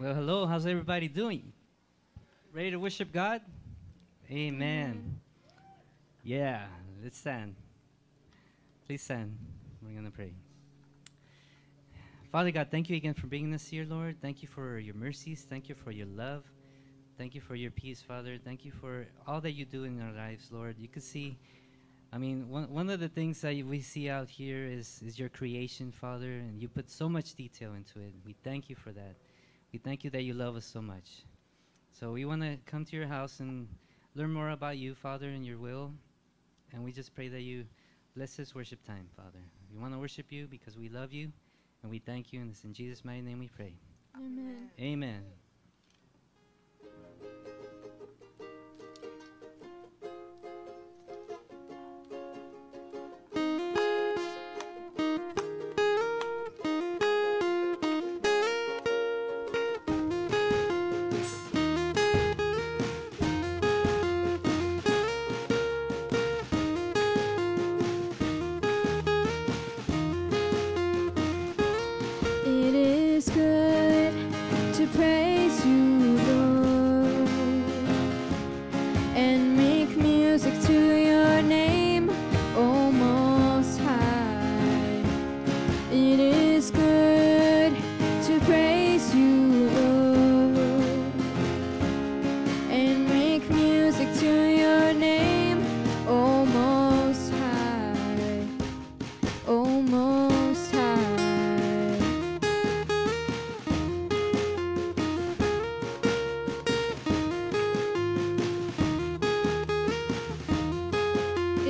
Well, hello. How's everybody doing? Ready to worship God? Amen. Yeah, let's stand. Please stand. We're going to pray. Father God, thank you again for bringing us here, Lord. Thank you for your mercies. Thank you for your love. Thank you for your peace, Father. Thank you for all that you do in our lives, Lord. You can see, I mean, one, one of the things that we see out here is, is your creation, Father, and you put so much detail into it. We thank you for that. We thank you that you love us so much. So we want to come to your house and learn more about you, Father, and your will. And we just pray that you bless this worship time, Father. We want to worship you because we love you, and we thank you. And it's in Jesus' mighty name we pray. Amen. Amen.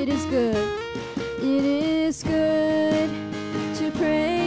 It is good. It is good to praise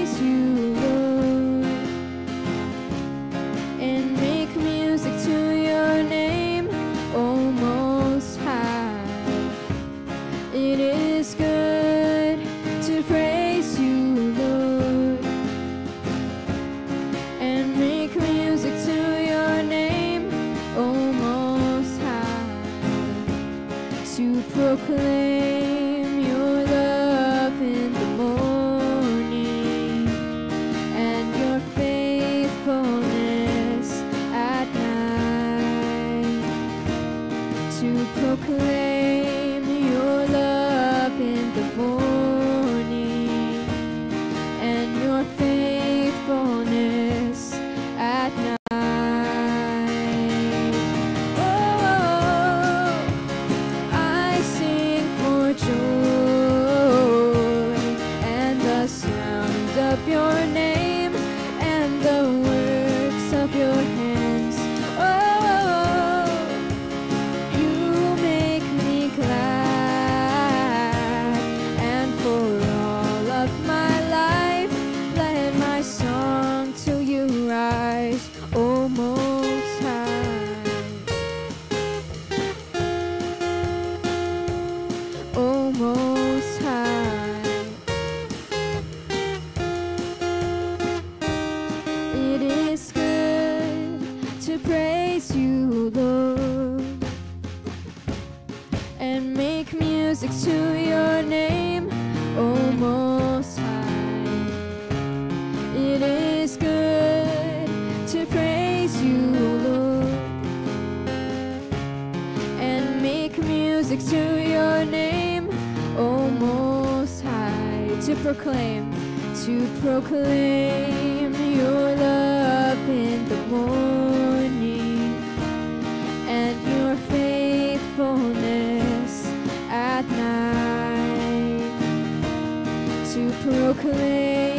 music to your name, O Most High. It is good to praise you, Lord and make music to your name, O Most High, to proclaim, to proclaim your love in the morning proclaim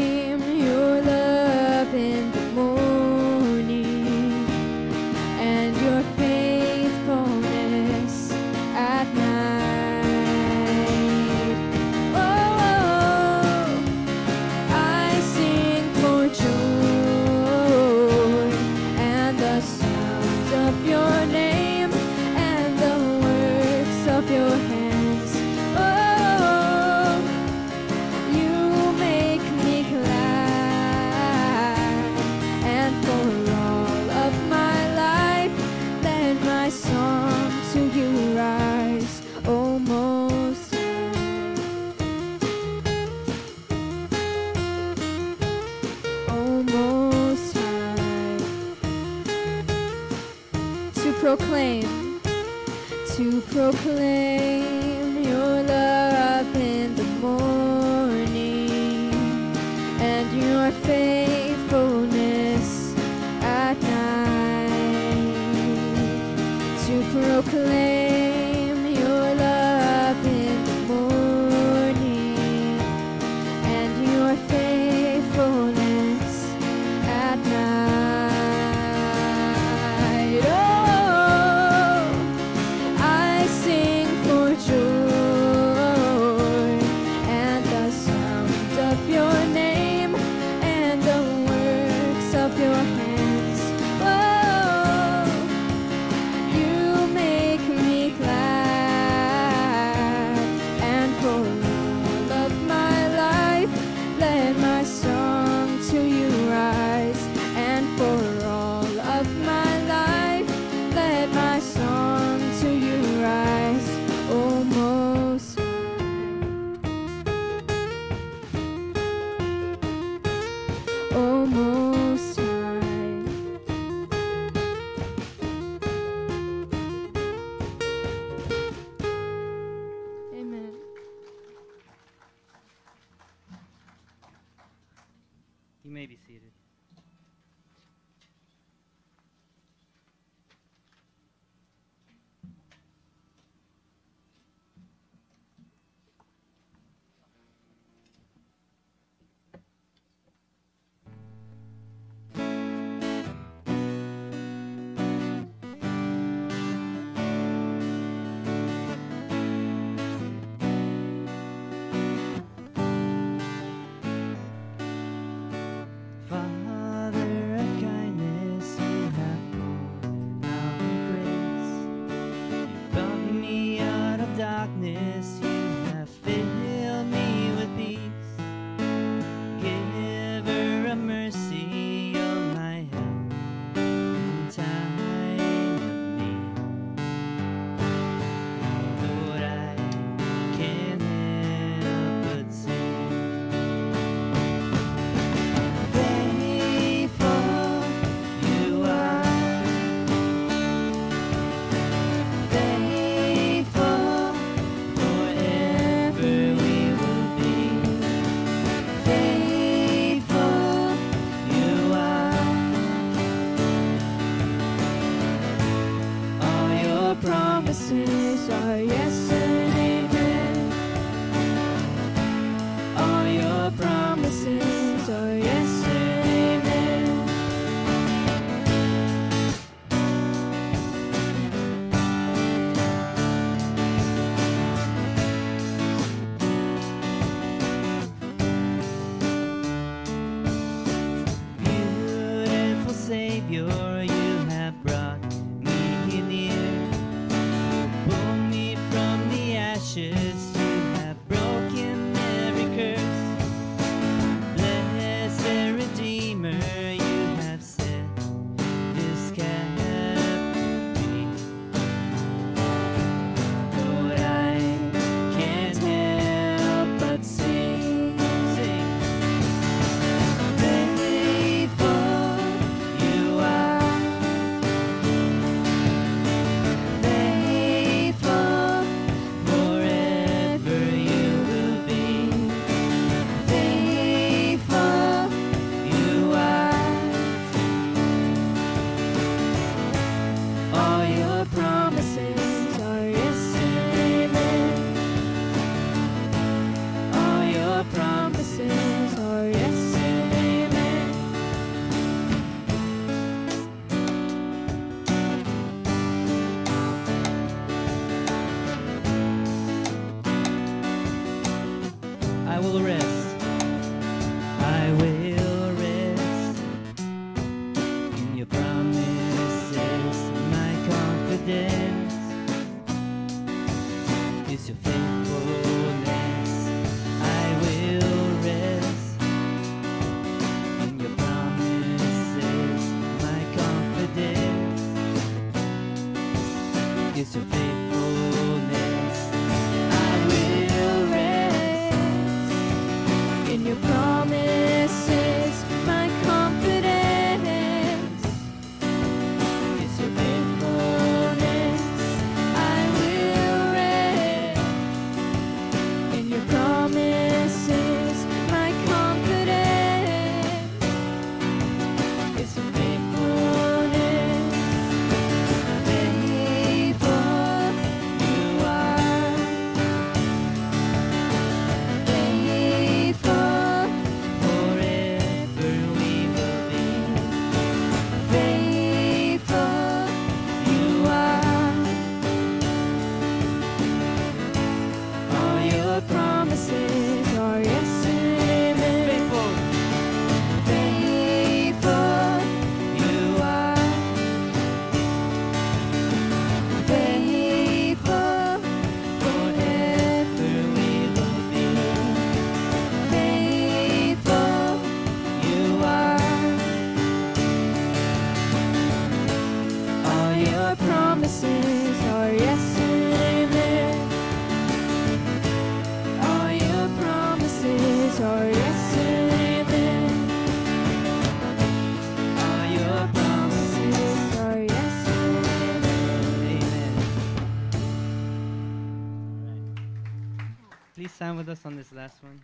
with us on this last one?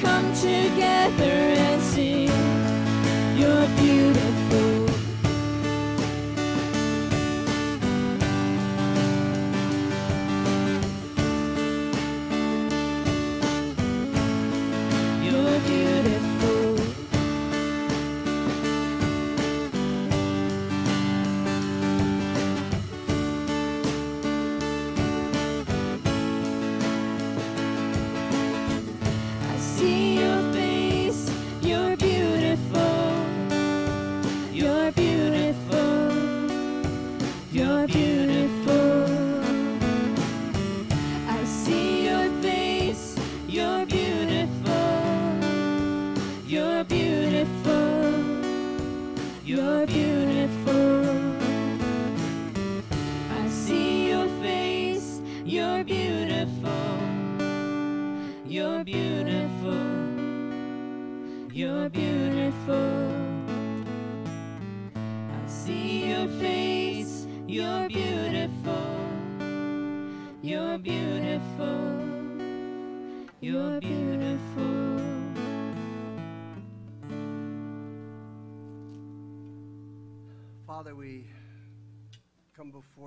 come together.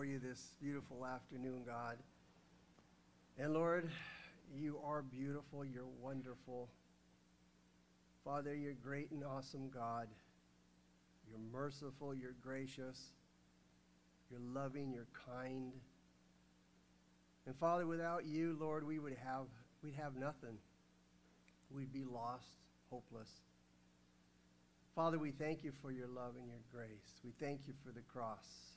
before you this beautiful afternoon, God. And Lord, you are beautiful, you're wonderful. Father, you're great and awesome God. You're merciful, you're gracious, you're loving, you're kind. And Father, without you, Lord, we would have we'd have nothing. We'd be lost, hopeless. Father, we thank you for your love and your grace. We thank you for the cross.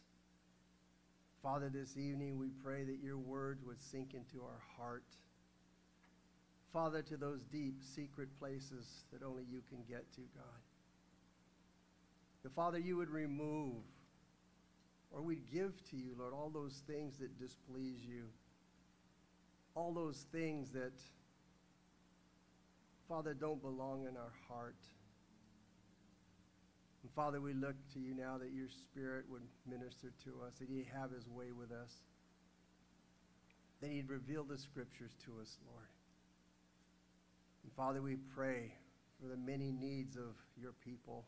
Father, this evening we pray that your words would sink into our heart. Father, to those deep, secret places that only you can get to, God. The Father, you would remove or we'd give to you, Lord, all those things that displease you, all those things that, Father, don't belong in our heart. Father, we look to you now that your Spirit would minister to us, that He'd have His way with us, that He'd reveal the Scriptures to us, Lord. And Father, we pray for the many needs of your people.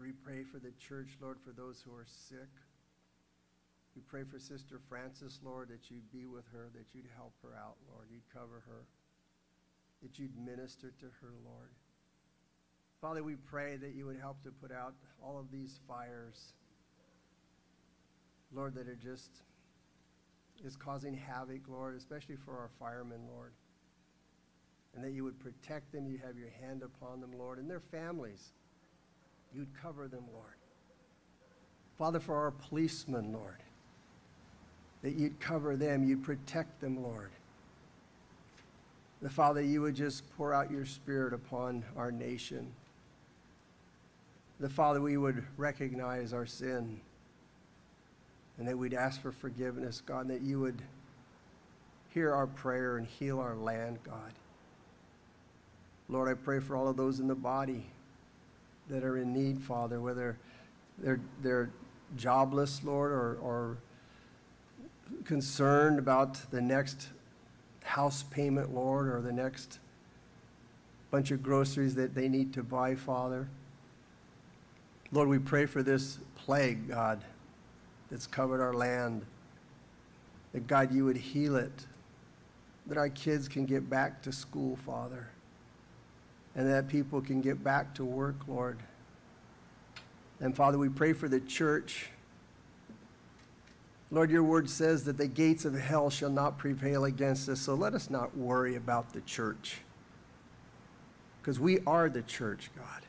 We pray for the church, Lord, for those who are sick. We pray for Sister Frances, Lord, that you'd be with her, that you'd help her out, Lord. You'd cover her, that you'd minister to her, Lord. Father, we pray that you would help to put out all of these fires, Lord, that are just is causing havoc, Lord, especially for our firemen, Lord. And that you would protect them, you have your hand upon them, Lord, and their families. You'd cover them, Lord. Father, for our policemen, Lord, that you'd cover them, you'd protect them, Lord. The Father, you would just pour out your Spirit upon our nation. The Father, we would recognize our sin and that we'd ask for forgiveness, God, that you would hear our prayer and heal our land, God. Lord, I pray for all of those in the body that are in need, Father, whether they're, they're jobless, Lord, or, or concerned about the next house payment, Lord, or the next bunch of groceries that they need to buy, Father. Lord, we pray for this plague, God, that's covered our land. That, God, you would heal it. That our kids can get back to school, Father and that people can get back to work, Lord. And Father, we pray for the church. Lord, your word says that the gates of hell shall not prevail against us, so let us not worry about the church. Because we are the church, God.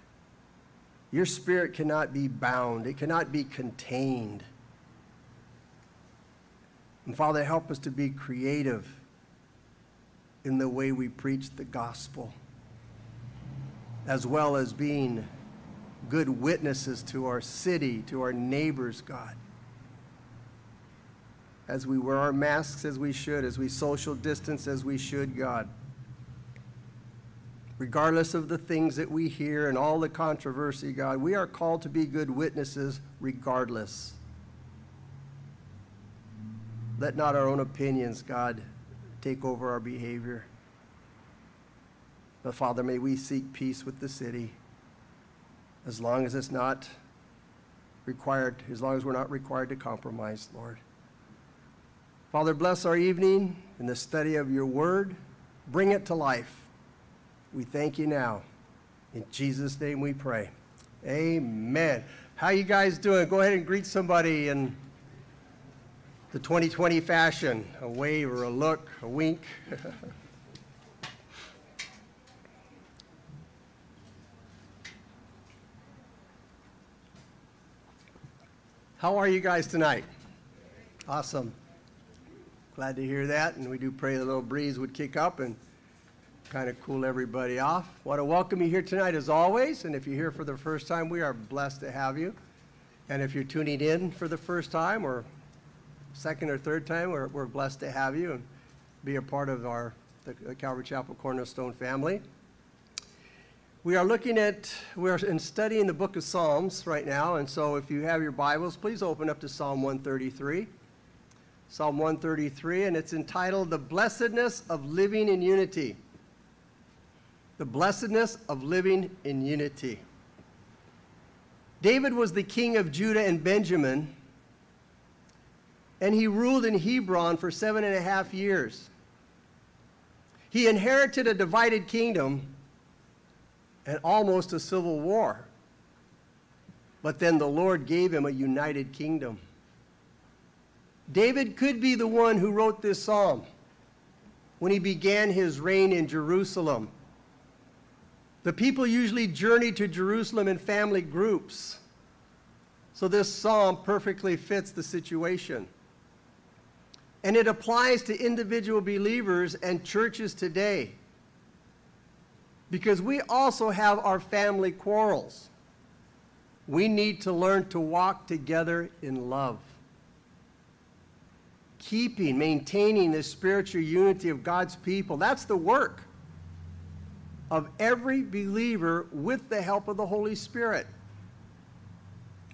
Your spirit cannot be bound, it cannot be contained. And Father, help us to be creative in the way we preach the gospel as well as being good witnesses to our city, to our neighbors, God. As we wear our masks as we should, as we social distance as we should, God. Regardless of the things that we hear and all the controversy, God, we are called to be good witnesses regardless. Let not our own opinions, God, take over our behavior. But Father, may we seek peace with the city as long as it's not required, as long as we're not required to compromise, Lord. Father, bless our evening in the study of your word. Bring it to life. We thank you now. In Jesus' name we pray. Amen. How you guys doing? Go ahead and greet somebody in the 2020 fashion. A wave or a look, a wink. How are you guys tonight? Awesome. Glad to hear that. And we do pray the little breeze would kick up and kind of cool everybody off. Want to welcome you here tonight as always. And if you're here for the first time, we are blessed to have you. And if you're tuning in for the first time or second or third time, we're, we're blessed to have you and be a part of our the, the Calvary Chapel Cornerstone family. We are looking at, we're in studying the book of Psalms right now, and so if you have your Bibles, please open up to Psalm 133. Psalm 133, and it's entitled The Blessedness of Living in Unity. The Blessedness of Living in Unity. David was the king of Judah and Benjamin, and he ruled in Hebron for seven and a half years. He inherited a divided kingdom and almost a civil war. But then the Lord gave him a united kingdom. David could be the one who wrote this psalm when he began his reign in Jerusalem The people usually journey to Jerusalem in family groups. So this psalm perfectly fits the situation. And it applies to individual believers and churches today. Because we also have our family quarrels. We need to learn to walk together in love. Keeping, maintaining the spiritual unity of God's people, that's the work of every believer with the help of the Holy Spirit.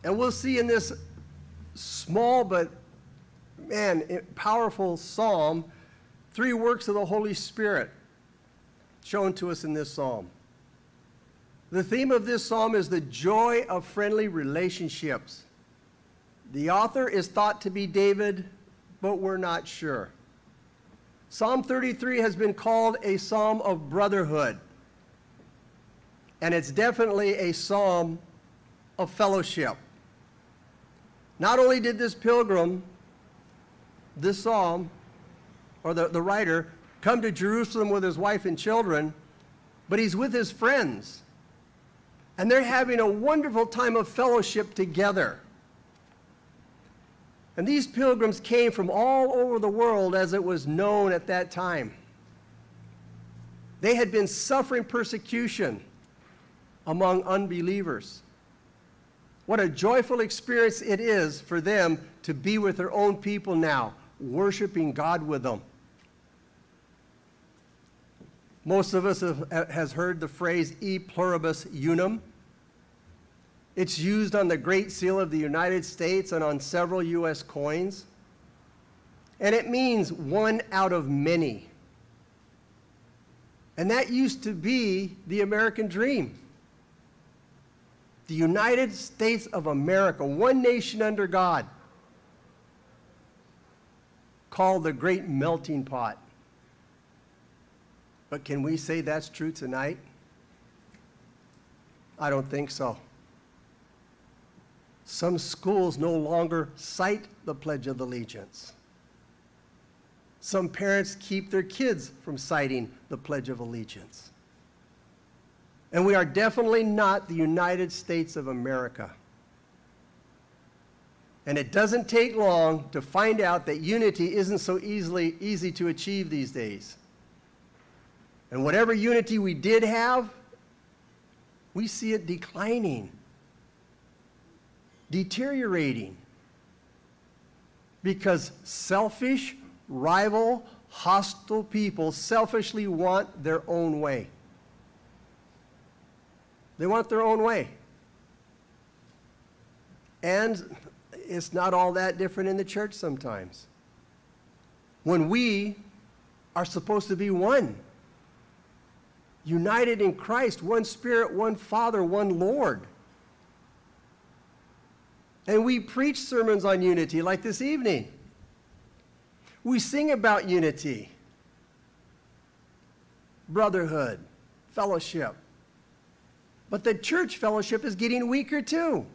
And we'll see in this small but, man, powerful psalm three works of the Holy Spirit shown to us in this psalm. The theme of this psalm is the joy of friendly relationships. The author is thought to be David, but we're not sure. Psalm 33 has been called a psalm of brotherhood, and it's definitely a psalm of fellowship. Not only did this pilgrim, this psalm, or the, the writer, come to Jerusalem with his wife and children, but he's with his friends. And they're having a wonderful time of fellowship together. And these pilgrims came from all over the world as it was known at that time. They had been suffering persecution among unbelievers. What a joyful experience it is for them to be with their own people now, worshiping God with them. Most of us have has heard the phrase e pluribus unum. It's used on the Great Seal of the United States and on several U.S. coins. And it means one out of many. And that used to be the American dream. The United States of America, one nation under God, called the great melting pot. But can we say that's true tonight? I don't think so. Some schools no longer cite the Pledge of Allegiance. Some parents keep their kids from citing the Pledge of Allegiance. And we are definitely not the United States of America. And it doesn't take long to find out that unity isn't so easily easy to achieve these days. And whatever unity we did have, we see it declining, deteriorating. Because selfish, rival, hostile people selfishly want their own way. They want their own way. And it's not all that different in the church sometimes. When we are supposed to be one united in Christ, one Spirit, one Father, one Lord. And we preach sermons on unity like this evening. We sing about unity, brotherhood, fellowship. But the church fellowship is getting weaker too.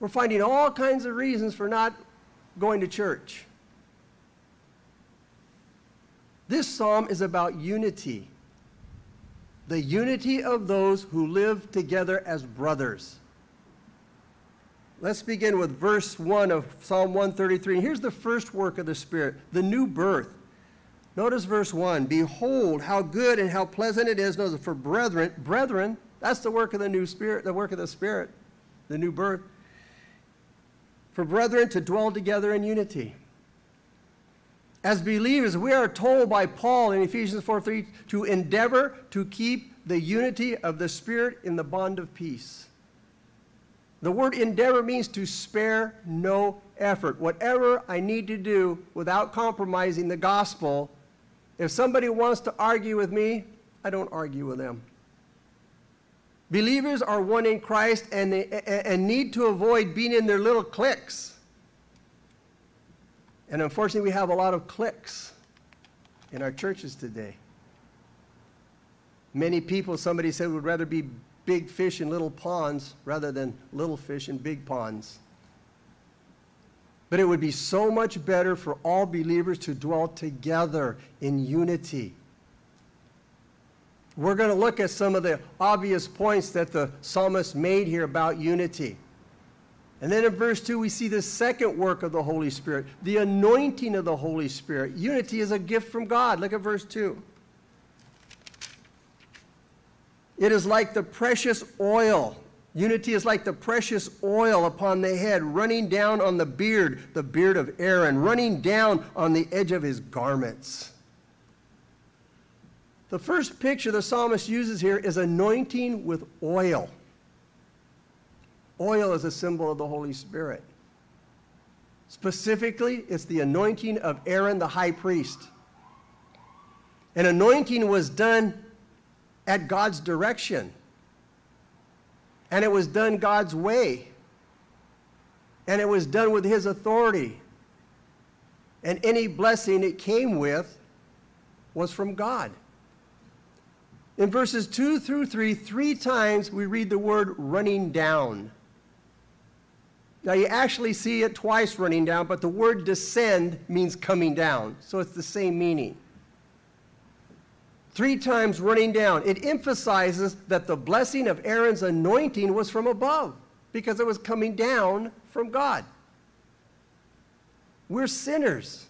We're finding all kinds of reasons for not going to church. This psalm is about unity. The unity of those who live together as brothers. Let's begin with verse 1 of Psalm 133. Here's the first work of the Spirit, the new birth. Notice verse 1 Behold, how good and how pleasant it is notice, for brethren, brethren, that's the work of the new spirit, the work of the Spirit, the new birth. For brethren to dwell together in unity. As believers, we are told by Paul in Ephesians 4 3 to endeavor to keep the unity of the Spirit in the bond of peace. The word endeavor means to spare no effort. Whatever I need to do without compromising the gospel, if somebody wants to argue with me, I don't argue with them. Believers are one in Christ and, they, and need to avoid being in their little cliques. And unfortunately, we have a lot of cliques in our churches today. Many people, somebody said, would rather be big fish in little ponds rather than little fish in big ponds. But it would be so much better for all believers to dwell together in unity. We're going to look at some of the obvious points that the psalmist made here about unity. And then in verse 2, we see the second work of the Holy Spirit, the anointing of the Holy Spirit. Unity is a gift from God. Look at verse 2. It is like the precious oil. Unity is like the precious oil upon the head, running down on the beard, the beard of Aaron, running down on the edge of his garments. The first picture the psalmist uses here is anointing with oil. Oil is a symbol of the Holy Spirit. Specifically, it's the anointing of Aaron the high priest. An anointing was done at God's direction, and it was done God's way, and it was done with His authority. And any blessing it came with was from God. In verses 2 through 3, three times we read the word running down. Now, you actually see it twice running down, but the word descend means coming down, so it's the same meaning. Three times running down. It emphasizes that the blessing of Aaron's anointing was from above because it was coming down from God. We're sinners.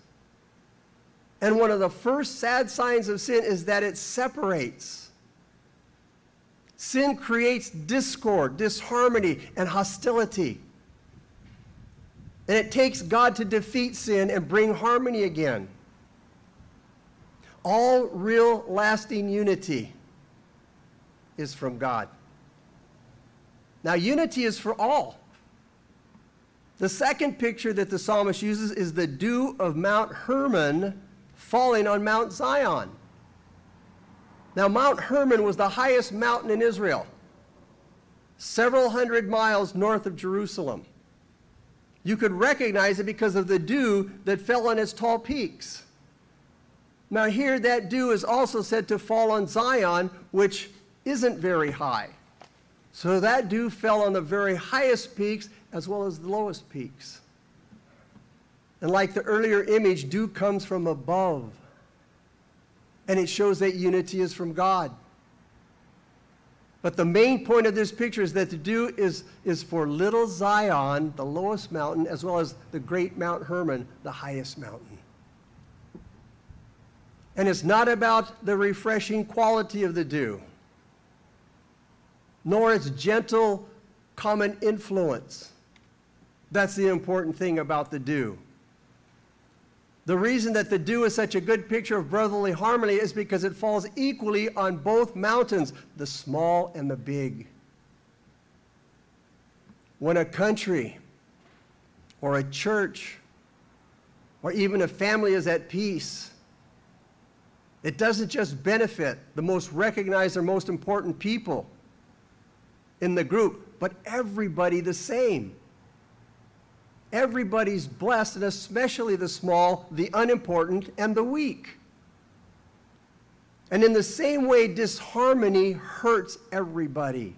And one of the first sad signs of sin is that it separates. Sin creates discord, disharmony, and hostility. And it takes God to defeat sin and bring harmony again. All real lasting unity is from God. Now, unity is for all. The second picture that the psalmist uses is the dew of Mount Hermon falling on Mount Zion. Now, Mount Hermon was the highest mountain in Israel, several hundred miles north of Jerusalem. You could recognize it because of the dew that fell on its tall peaks. Now, here, that dew is also said to fall on Zion, which isn't very high. So that dew fell on the very highest peaks as well as the lowest peaks. And like the earlier image, dew comes from above. And it shows that unity is from God. But the main point of this picture is that the dew is, is for little Zion, the lowest mountain, as well as the great Mount Hermon, the highest mountain. And it's not about the refreshing quality of the dew, nor its gentle, common influence. That's the important thing about the dew. The reason that the dew is such a good picture of brotherly harmony is because it falls equally on both mountains, the small and the big. When a country or a church or even a family is at peace, it doesn't just benefit the most recognized or most important people in the group, but everybody the same. Everybody's blessed, and especially the small, the unimportant, and the weak. And in the same way, disharmony hurts everybody.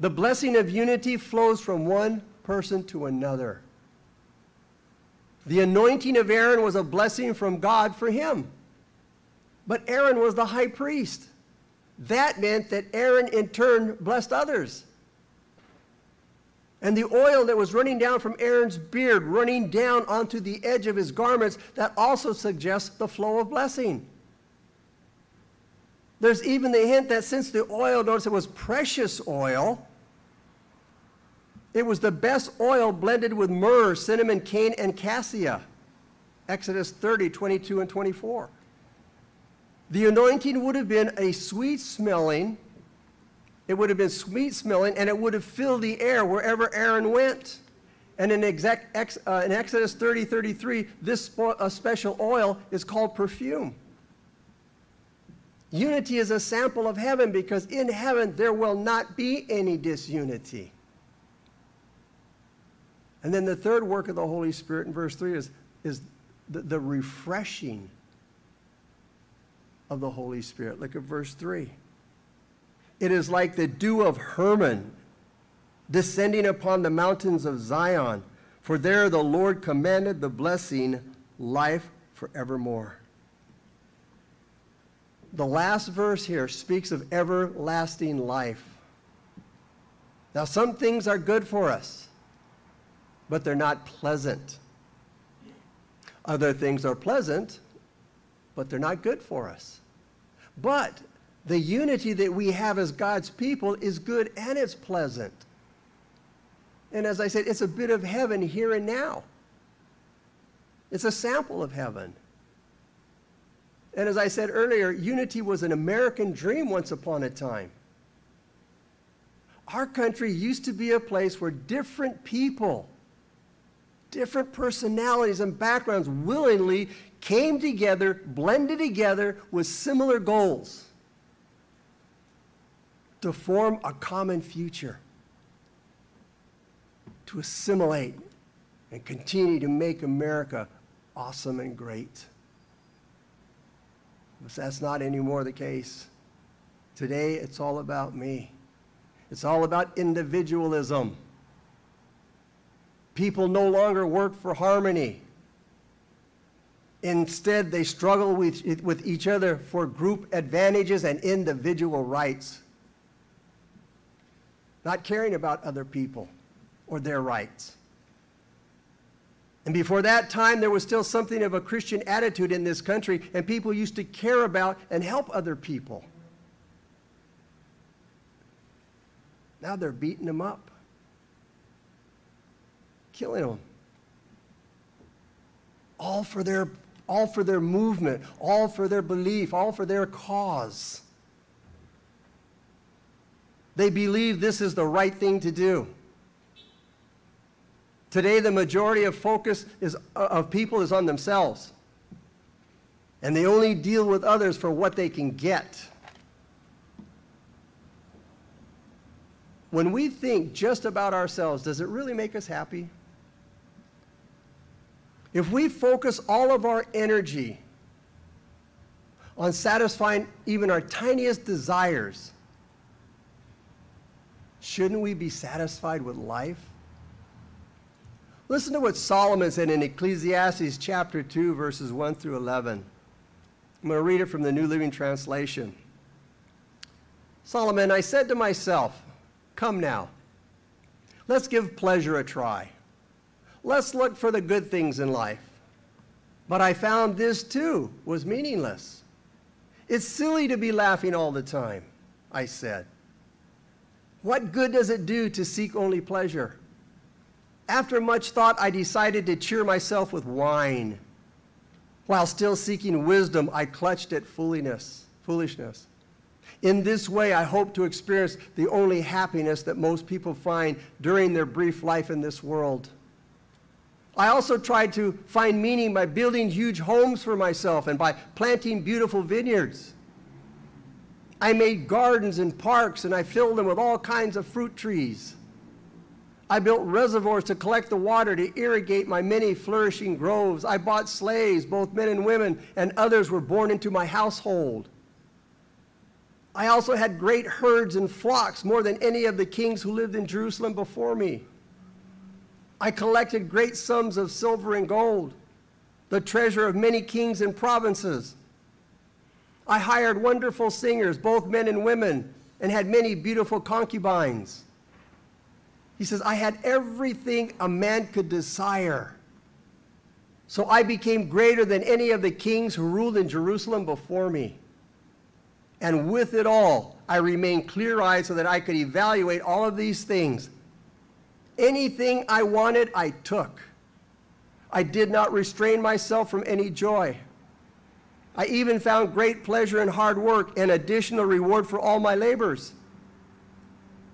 The blessing of unity flows from one person to another. The anointing of Aaron was a blessing from God for him. But Aaron was the high priest. That meant that Aaron in turn blessed others. And the oil that was running down from Aaron's beard, running down onto the edge of his garments, that also suggests the flow of blessing. There's even the hint that since the oil, notice it was precious oil, it was the best oil blended with myrrh, cinnamon, cane, and cassia. Exodus 30, 22, and 24. The anointing would have been a sweet smelling, it would have been sweet smelling, and it would have filled the air wherever Aaron went. And in, ex, uh, in Exodus 30, 33, this special oil is called perfume. Unity is a sample of heaven because in heaven there will not be any disunity. And then the third work of the Holy Spirit in verse 3 is, is the, the refreshing of the Holy Spirit. Look at verse 3. It is like the dew of Hermon descending upon the mountains of Zion, for there the Lord commanded the blessing, life forevermore. the last verse here speaks of everlasting life. Now, some things are good for us, but they're not pleasant. Other things are pleasant, but they're not good for us. But the unity that we have as God's people is good and it's pleasant. And as I said, it's a bit of heaven here and now. It's a sample of heaven. And as I said earlier, unity was an American dream once upon a time. Our country used to be a place where different people, different personalities and backgrounds willingly came together, blended together with similar goals to form a common future, to assimilate and continue to make America awesome and great. But that's not anymore the case. Today, it's all about me. It's all about individualism. People no longer work for harmony. Instead, they struggle with, with each other for group advantages and individual rights, not caring about other people or their rights. And before that time, there was still something of a Christian attitude in this country, and people used to care about and help other people. Now they're beating them up, killing them. All for their, all for their movement, all for their belief, all for their cause. They believe this is the right thing to do. Today, the majority of focus is, of people is on themselves. And they only deal with others for what they can get. When we think just about ourselves, does it really make us happy? If we focus all of our energy on satisfying even our tiniest desires, shouldn't we be satisfied with life? Listen to what Solomon said in Ecclesiastes chapter 2, verses 1 through 11. I'm going to read it from the New Living Translation. Solomon, I said to myself, Come now, let's give pleasure a try. Let's look for the good things in life. But I found this too was meaningless. It's silly to be laughing all the time, I said. What good does it do to seek only pleasure? After much thought, I decided to cheer myself with wine. While still seeking wisdom, I clutched at foolishness. foolishness. In this way, I hope to experience the only happiness that most people find during their brief life in this world. I also tried to find meaning by building huge homes for myself and by planting beautiful vineyards. I made gardens and parks and I filled them with all kinds of fruit trees. I built reservoirs to collect the water to irrigate my many flourishing groves. I bought slaves, both men and women, and others were born into my household. I also had great herds and flocks, more than any of the kings who lived in Jerusalem before me. I collected great sums of silver and gold, the treasure of many kings and provinces. I hired wonderful singers, both men and women, and had many beautiful concubines. He says, I had everything a man could desire. So I became greater than any of the kings who ruled in Jerusalem before me. And with it all, I remained clear eyed so that I could evaluate all of these things. Anything I wanted, I took. I did not restrain myself from any joy. I even found great pleasure in hard work and additional reward for all my labors.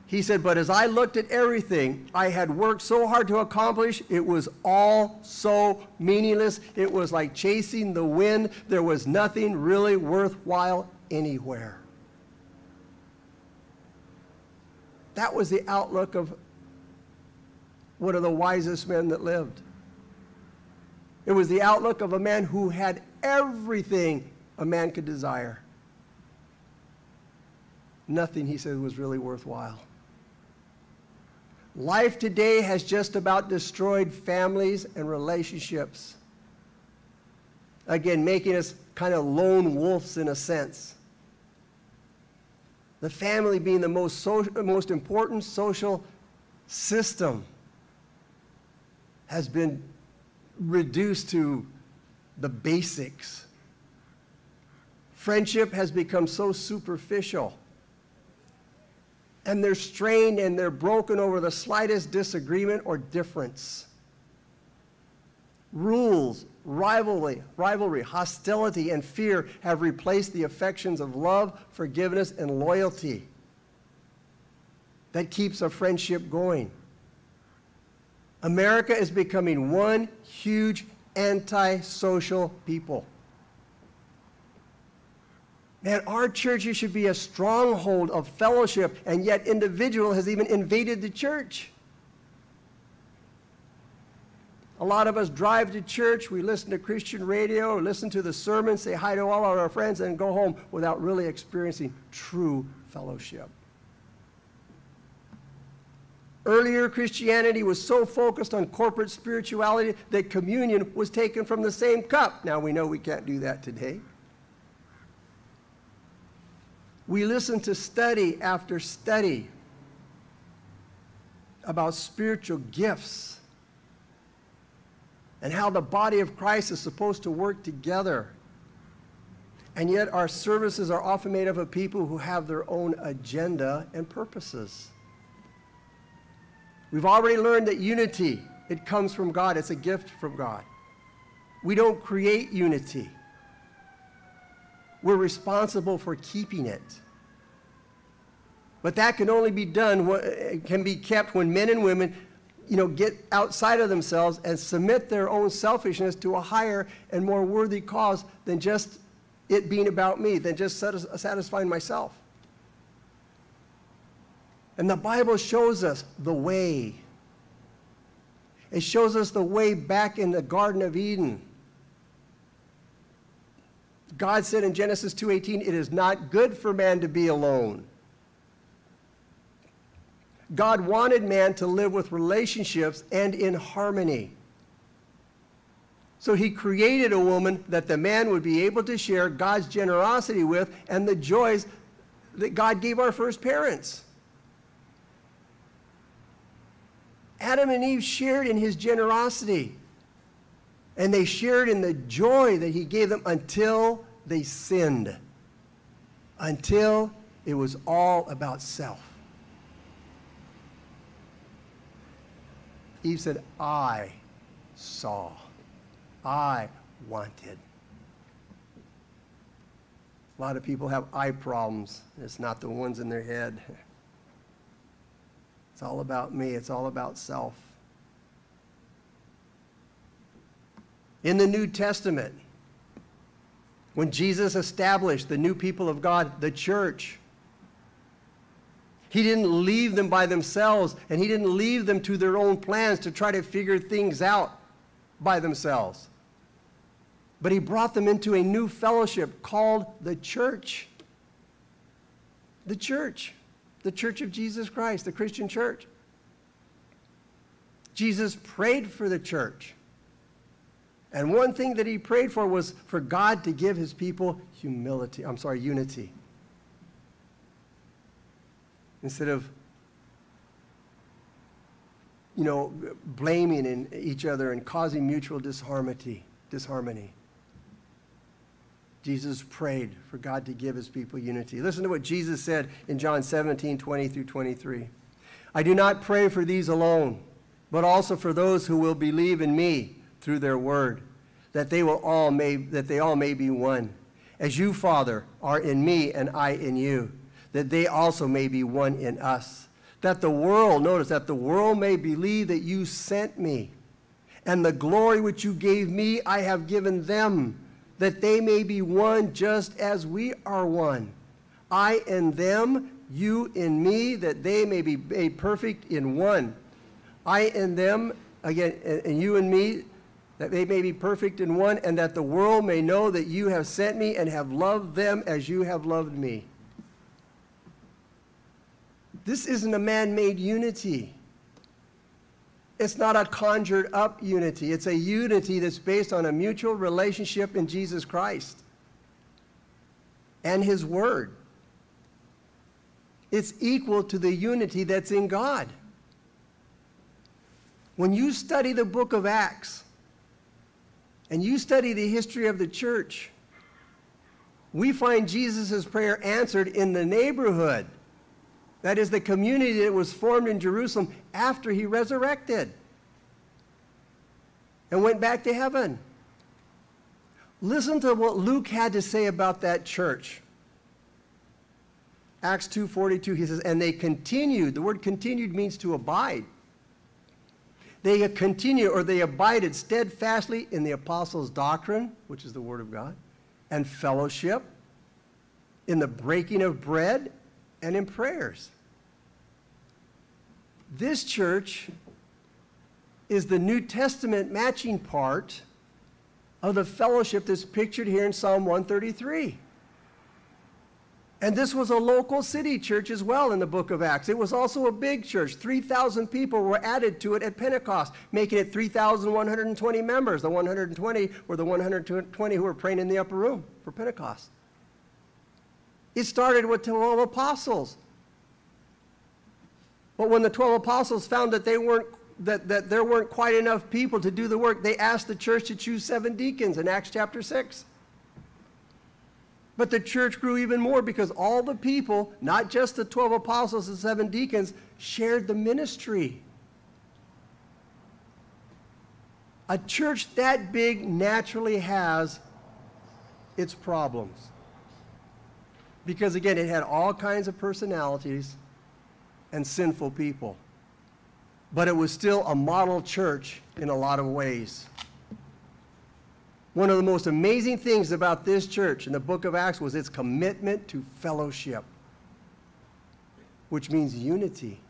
He said, But as I looked at everything I had worked so hard to accomplish, it was all so meaningless. It was like chasing the wind. There was nothing really worthwhile anywhere. That was the outlook of one of the wisest men that lived. It was the outlook of a man who had everything a man could desire. Nothing, he said, was really worthwhile. Life today has just about destroyed families and relationships. Again, making us kind of lone wolves in a sense. the family being the most, most important social system, has been reduced to the basics. Friendship has become so superficial. And they're strained and they're broken over the slightest disagreement or difference. Rules, rivalry, rivalry, hostility, and fear have replaced the affections of love, forgiveness, and loyalty. That keeps a friendship going. America is becoming one huge antisocial people. Man, our churches should be a stronghold of fellowship, and yet individual has even invaded the church. A lot of us drive to church, we listen to Christian radio, listen to the sermon, say hi to all of our friends, and go home without really experiencing true fellowship. Earlier, Christianity was so focused on corporate spirituality that communion was taken from the same cup. Now we know we can't do that today. We listen to study after study about spiritual gifts and how the body of Christ is supposed to work together. And yet, our services are often made up of people who have their own agenda and purposes. We've already learned that unity, it comes from God. It's a gift from God. We don't create unity. We're responsible for keeping it. But that can only be done, can be kept when men and women, you know, get outside of themselves and submit their own selfishness to a higher and more worthy cause than just it being about me, than just satisfying myself. And the Bible shows us the way. It shows us the way back in the Garden of Eden. God said in Genesis 2:18, "It is not good for man to be alone." God wanted man to live with relationships and in harmony. So he created a woman that the man would be able to share God's generosity with and the joys that God gave our first parents. Adam and Eve shared in his generosity. And they shared in the joy that he gave them until they sinned. Until it was all about self. Eve said, I saw. I wanted. A lot of people have eye problems. It's not the ones in their head. It's all about me, it's all about self. In the New Testament, when Jesus established the new people of God, the church, he didn't leave them by themselves, and He didn't leave them to their own plans to try to figure things out by themselves. But He brought them into a new fellowship called the church. The church the church of Jesus Christ, the Christian church. Jesus prayed for the church. And one thing that he prayed for was for God to give his people humility. I'm sorry, unity. Instead of, you know, blaming in each other and causing mutual disharmony. disharmony. Jesus prayed for God to give his people unity. Listen to what Jesus said in John 17, 20 through 23. I do not pray for these alone, but also for those who will believe in me through their word, that they will all may that they all may be one. As you, Father, are in me and I in you, that they also may be one in us. That the world, notice that the world may believe that you sent me. And the glory which you gave me, I have given them that they may be one just as we are one. I in them, you in me, that they may be made perfect in one. I in them, again, and you and me, that they may be perfect in one, and that the world may know that you have sent me and have loved them as you have loved me. This isn't a man made unity. It's not a conjured up unity. It's a unity that's based on a mutual relationship in Jesus Christ and His Word. it's equal to the unity that's in God. When you study the book of Acts and you study the history of the church, we find Jesus' prayer answered in the neighborhood. That is the community that was formed in Jerusalem after he resurrected and went back to heaven. Listen to what Luke had to say about that church. Acts 2:42 he says and they continued. The word continued means to abide. They continued or they abided steadfastly in the apostles' doctrine, which is the word of God, and fellowship, in the breaking of bread, and in prayers. This church is the New Testament matching part of the fellowship that's pictured here in Psalm 133. And this was a local city church as well in the book of Acts. It was also a big church. 3,000 people were added to it at Pentecost, making it 3,120 members. The 120 were the 120 who were praying in the upper room for Pentecost. It started with 12 apostles. But when the 12 apostles found that they weren't that, that there weren't quite enough people to do the work, they asked the church to choose seven deacons in Acts chapter 6. But the church grew even more because all the people, not just the 12 apostles and seven deacons, shared the ministry. A church that big naturally has its problems. Because again, it had all kinds of personalities and sinful people. But it was still a model church in a lot of ways. One of the most amazing things about this church in the book of Acts was its commitment to fellowship, which means unity.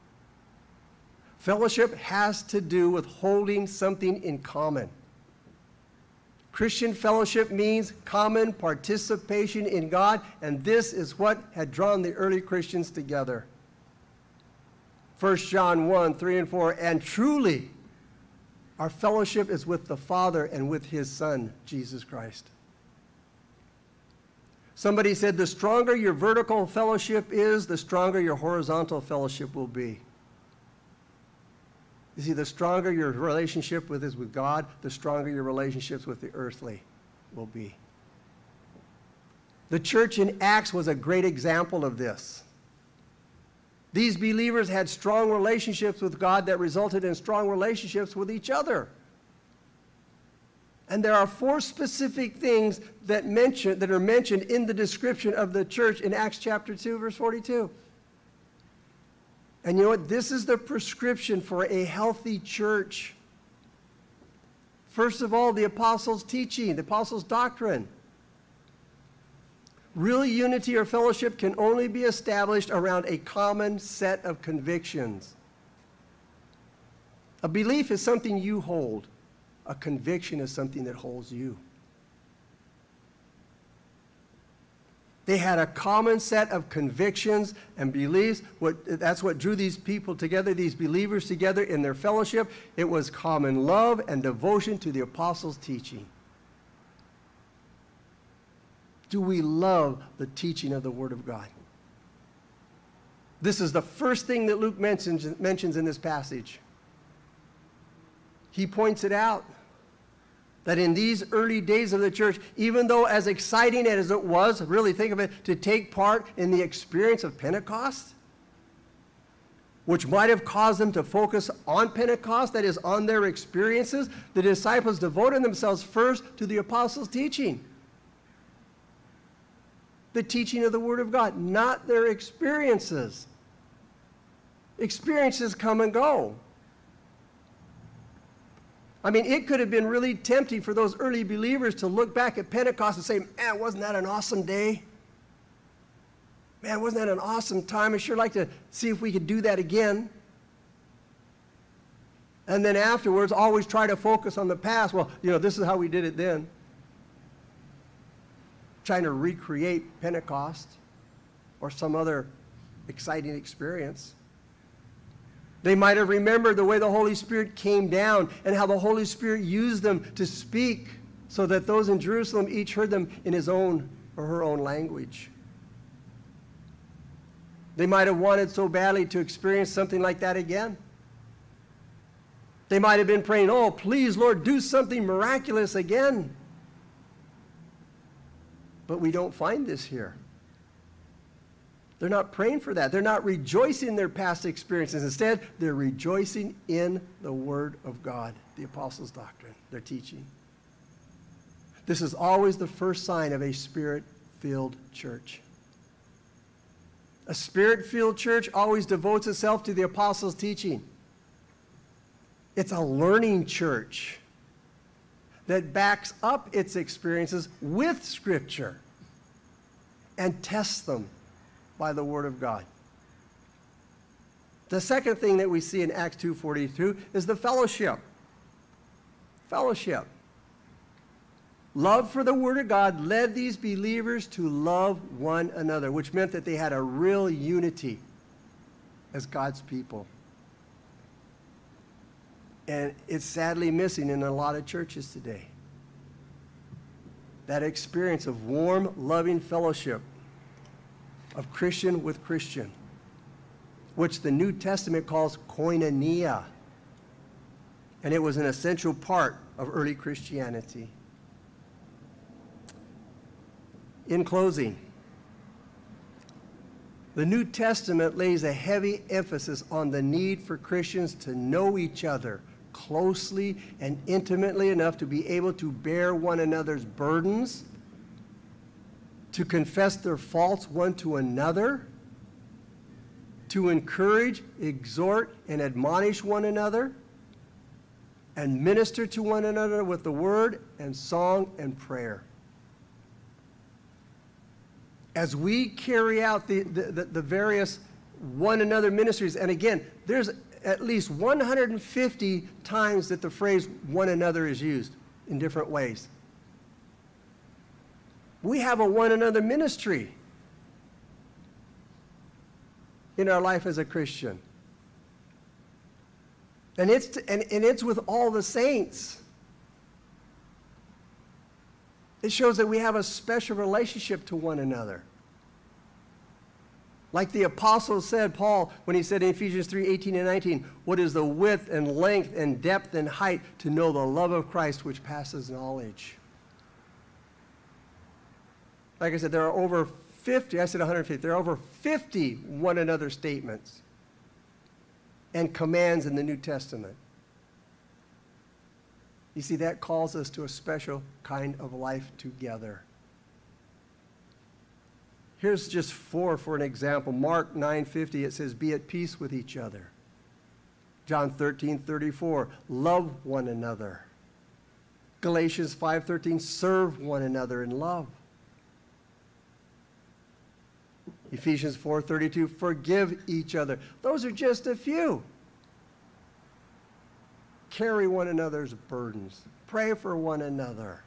Fellowship has to do with holding something in common. Christian fellowship means common participation in God, and this is what had drawn the early Christians together. 1 John 1 3 and 4, and truly, our fellowship is with the Father and with his Son, Jesus Christ. Somebody said, the stronger your vertical fellowship is, the stronger your horizontal fellowship will be. You see, the stronger your relationship with is with God, the stronger your relationships with the earthly will be. The church in Acts was a great example of this. These believers had strong relationships with God that resulted in strong relationships with each other. And there are four specific things that, mention, that are mentioned in the description of the church in Acts chapter 2, verse 42. And you know what? This is the prescription for a healthy church. First of all, the apostles' teaching, the apostles' doctrine. Real unity or fellowship can only be established around a common set of convictions. A belief is something you hold, a conviction is something that holds you. They had a common set of convictions and beliefs. What, that's what drew these people together, these believers together in their fellowship. It was common love and devotion to the apostles' teaching. Do we love the teaching of the Word of God? This is the first thing that Luke mentions, mentions in this passage. He points it out that in these early days of the church, even though as exciting as it was, really think of it, to take part in the experience of Pentecost, which might have caused them to focus on Pentecost, that is, on their experiences, the disciples devoted themselves first to the apostles' teaching the teaching of the Word of God, not their experiences. Experiences come and go. I mean, it could have been really tempting for those early believers to look back at Pentecost and say, man, wasn't that an awesome day? Man, wasn't that an awesome time? I'd sure like to see if we could do that again. And then afterwards, always try to focus on the past. Well, you know, this is how we did it then trying to recreate Pentecost or some other exciting experience. They might have remembered the way the Holy Spirit came down and how the Holy Spirit used them to speak so that those in Jerusalem each heard them in his own or her own language. They might have wanted so badly to experience something like that again. They might have been praying, Oh, please, Lord, do something miraculous again. But we don't find this here. They're not praying for that. They're not rejoicing in their past experiences. Instead, they're rejoicing in the Word of God, the Apostles' doctrine, their teaching. This is always the first sign of a spirit filled church. A spirit filled church always devotes itself to the Apostles' teaching. It's a learning church that backs up its experiences with Scripture and tests them by the Word of God. The second thing that we see in Acts 2.42 is the fellowship. Fellowship. Love for the Word of God led these believers to love one another, which meant that they had a real unity as God's people. And it's sadly missing in a lot of churches today. That experience of warm, loving fellowship of Christian with Christian, which the New Testament calls koinonia. And it was an essential part of early Christianity. In closing, the New Testament lays a heavy emphasis on the need for Christians to know each other closely and intimately enough to be able to bear one another's burdens, to confess their faults one to another, to encourage, exhort, and admonish one another, and minister to one another with the word and song and prayer as we carry out the, the, the, various one another ministries, and again, there's at least 150 times that the phrase one another is used in different ways. We have a one another ministry in our life as a Christian. And it's, and, and it's with all the saints. It shows that we have a special relationship to one another. Like the apostle said, Paul, when he said in Ephesians 3 18 and 19, What is the width and length and depth and height to know the love of Christ which passes knowledge? Like I said, there are over 50, I said 150, there are over 50 one another statements and commands in the New Testament. You see, that calls us to a special kind of life together. Here's just four for an example. Mark 9:50 it says be at peace with each other. John 13:34 love one another. Galatians 5:13 serve one another in love. Ephesians 4:32 forgive each other. Those are just a few carry one another's burdens, pray for one another.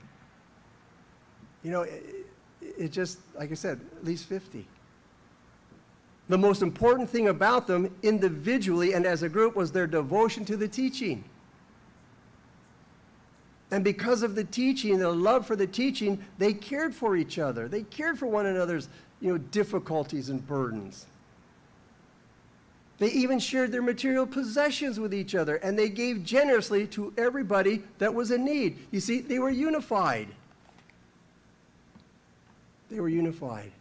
You know, it, it just, like I said, at least 50. The most important thing about them individually and as a group was their devotion to the teaching. And because of the teaching, their love for the teaching, they cared for each other. They cared for one another's you know, difficulties and burdens. They even shared their material possessions with each other, and they gave generously to everybody that was in need. You see, they were unified. They were unified.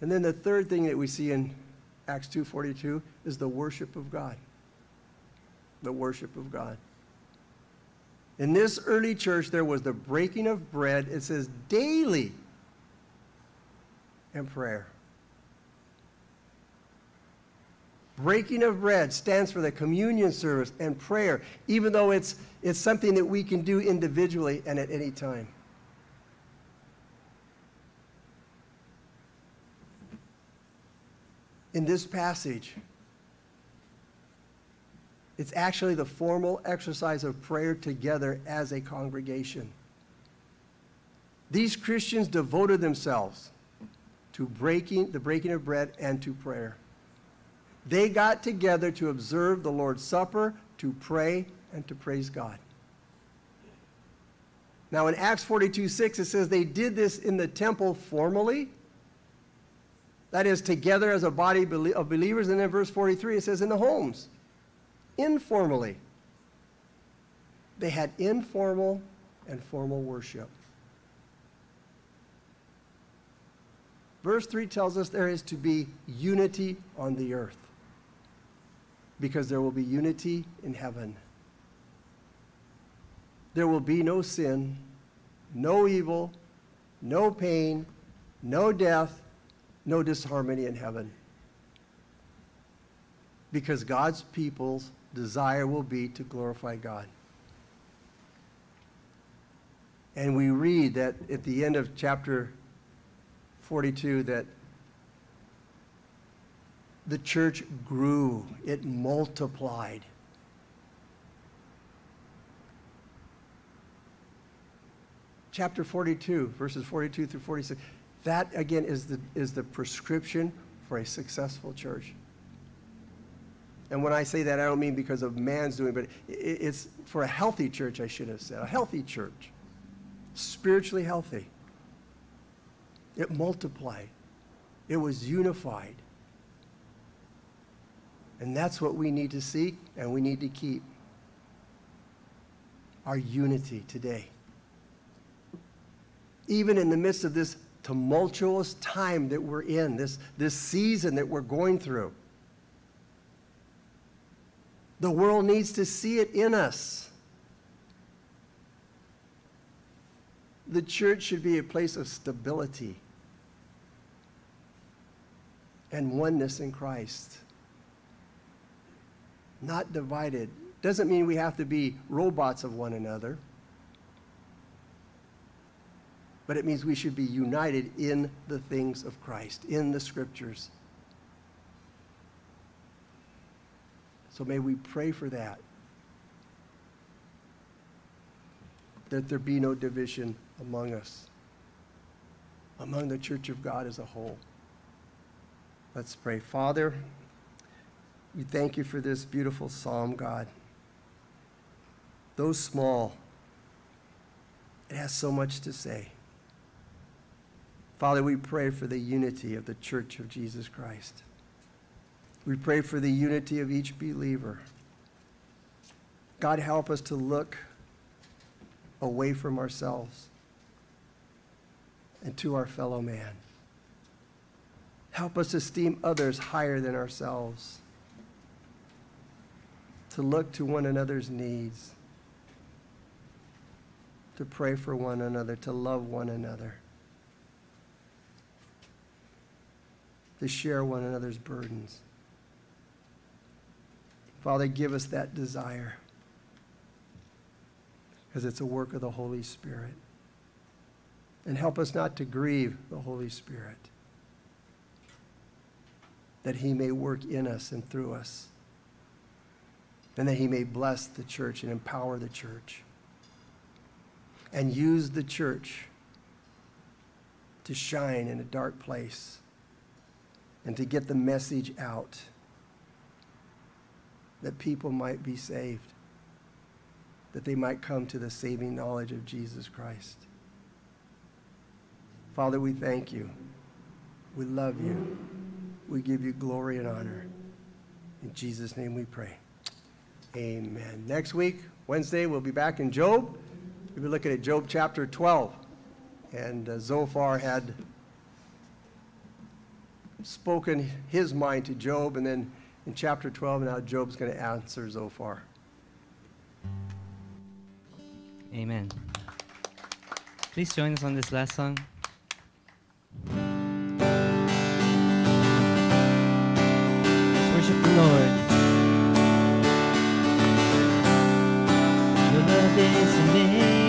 And then the third thing that we see in Acts 2:42 is the worship of God. The worship of God. In this early church, there was the breaking of bread, it says daily, and prayer. Breaking of bread stands for the communion service and prayer, even though it's, it's something that we can do individually and at any time. In this passage, it's actually the formal exercise of prayer together as a congregation. These Christians devoted themselves to breaking the breaking of bread and to prayer. They got together to observe the Lord's Supper, to pray, and to praise God. Now, in Acts 42 6, it says they did this in the temple formally, That is, together as a body of believers. And then verse 43, it says, in the homes, informally. They had informal and formal worship. Verse 3 tells us there is to be unity on the earth because there will be unity in heaven. There will be no sin, no evil, no pain, no death, no disharmony in heaven. Because God's people's desire will be to glorify God. And we read that at the end of chapter 42 that the church grew, it multiplied. Chapter 42, verses 42 through 46. That, again, is the, is the prescription for a successful church. And when I say that, I don't mean because of man's doing, but it's for a healthy church, I should have said. A healthy church, spiritually healthy. It multiplied, it was unified. And that's what we need to seek and we need to keep our unity today. Even in the midst of this tumultuous time that we're in, this, this season that we're going through, the world needs to see it in us. The church should be a place of stability and oneness in Christ not divided. Doesn't mean we have to be robots of one another, but it means we should be united in the things of Christ, in the scriptures. So may we pray for that. That there be no division among us, among the church of God as a whole. Let's pray. Father, we thank you for this beautiful psalm, God. Though small, it has so much to say. Father, we pray for the unity of the church of Jesus Christ. We pray for the unity of each believer. God, help us to look away from ourselves and to our fellow man. Help us esteem others higher than ourselves. To look to one another's needs, to pray for one another, to love one another, to share one another's burdens. Father, give us that desire. Because it's a work of the Holy Spirit. And help us not to grieve the Holy Spirit, that He may work in us and through us and that he may bless the church and empower the church and use the church to shine in a dark place and to get the message out that people might be saved, that they might come to the saving knowledge of Jesus Christ. Father, we thank you. We love you. We give you glory and honor. In Jesus' name we pray. Amen. Next week, Wednesday, we'll be back in Job. We'll be looking at Job chapter 12. And uh, Zophar had spoken his mind to Job, and then in chapter 12, now Job's going to answer Zophar. Amen. Please join us on this last song. Worship the Lord. Your love is amazing,